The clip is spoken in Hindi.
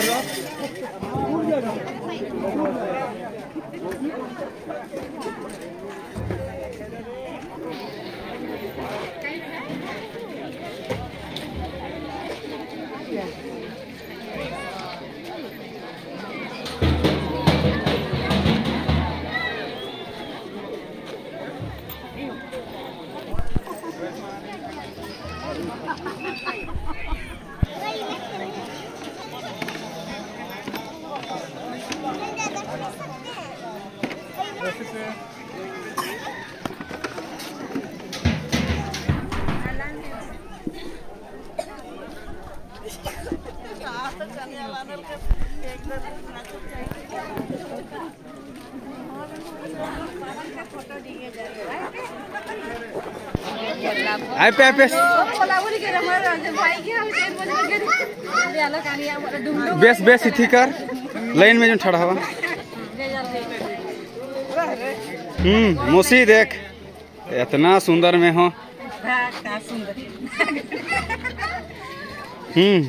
Thank you. आइ पे पे। बेस बेस इथी कर। लाइन में जो ठड़ा हवा। हम्म मौसी देख इतना सुंदर में हो। हम्म।